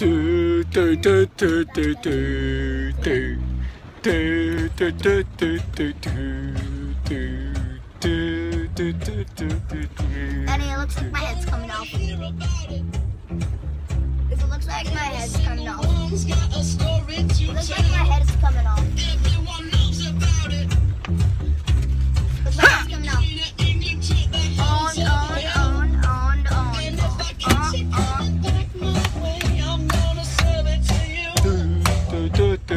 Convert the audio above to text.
do do do do do do do do do do do do do do do do do do do. Eddie, it looks like my head's coming off. It looks like my head's coming off. It looks like my head is coming off.